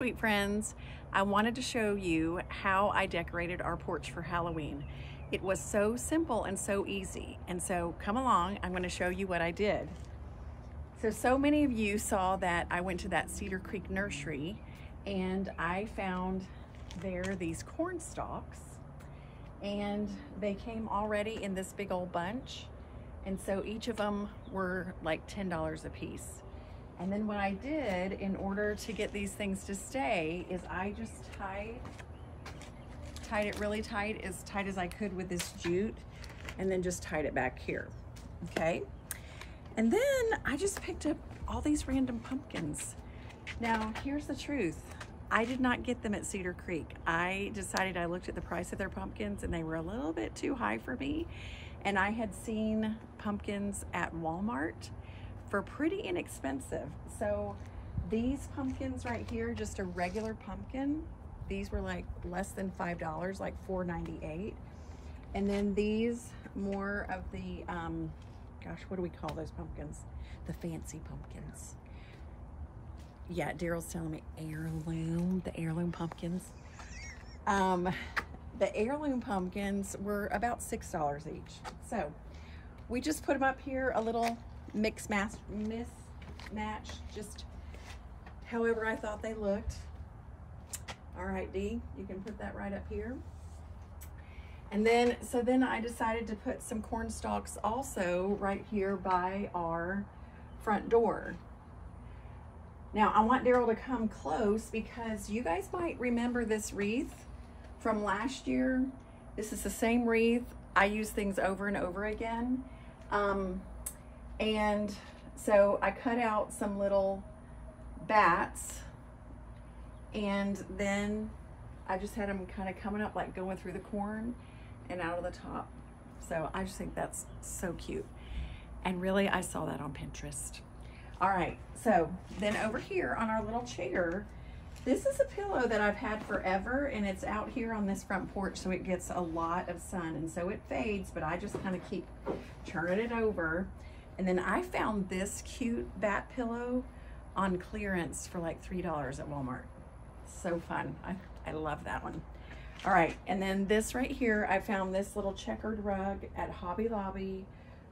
Sweet friends, I wanted to show you how I decorated our porch for Halloween. It was so simple and so easy. And so come along, I'm gonna show you what I did. So, so many of you saw that I went to that Cedar Creek nursery and I found there these corn stalks and they came already in this big old bunch. And so each of them were like $10 a piece. And then what I did in order to get these things to stay is I just tied, tied it really tight, as tight as I could with this jute, and then just tied it back here, okay? And then I just picked up all these random pumpkins. Now, here's the truth. I did not get them at Cedar Creek. I decided I looked at the price of their pumpkins and they were a little bit too high for me. And I had seen pumpkins at Walmart for pretty inexpensive. So these pumpkins right here, just a regular pumpkin, these were like less than $5, like $4.98. And then these more of the, um, gosh, what do we call those pumpkins? The fancy pumpkins. Yeah, Daryl's telling me heirloom, the heirloom pumpkins. Um, the heirloom pumpkins were about $6 each. So we just put them up here a little mix match, mismatch, just however I thought they looked. All right, D, you can put that right up here. And then, so then I decided to put some corn stalks also right here by our front door. Now, I want Daryl to come close because you guys might remember this wreath from last year. This is the same wreath. I use things over and over again. Um, and so I cut out some little bats and then I just had them kind of coming up like going through the corn and out of the top. So I just think that's so cute. And really, I saw that on Pinterest. All right, so then over here on our little chair, this is a pillow that I've had forever and it's out here on this front porch so it gets a lot of sun and so it fades, but I just kind of keep turning it over. And then I found this cute bat pillow on clearance for like $3 at Walmart. So fun. I, I love that one. All right, and then this right here, I found this little checkered rug at Hobby Lobby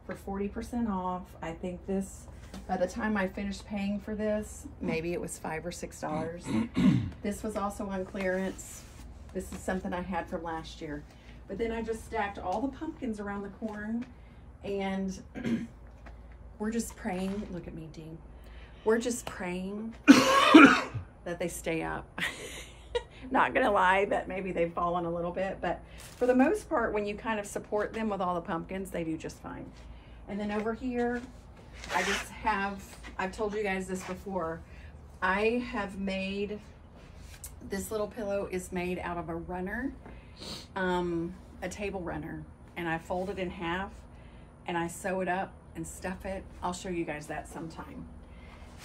for 40% off. I think this, by the time I finished paying for this, maybe it was five or six dollars. this was also on clearance. This is something I had from last year. But then I just stacked all the pumpkins around the corn and we're just praying. Look at me, Dean. We're just praying that they stay up. Not gonna lie, that maybe they've fallen a little bit, but for the most part, when you kind of support them with all the pumpkins, they do just fine. And then over here, I just have, I've told you guys this before, I have made, this little pillow is made out of a runner, um, a table runner, and I fold it in half and I sew it up and stuff it. I'll show you guys that sometime.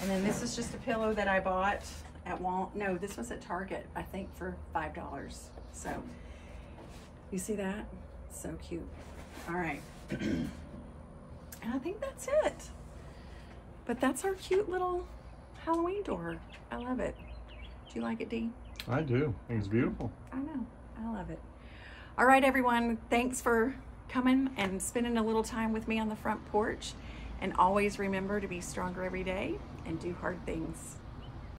And then this is just a pillow that I bought at Wal, no, this was at Target, I think for $5. So, you see that? So cute. All right. and I think that's it. But that's our cute little Halloween door. I love it. Do you like it, Dee? I do. I think it's beautiful. I know. I love it. All right, everyone. Thanks for coming and spending a little time with me on the front porch. And always remember to be stronger every day and do hard things.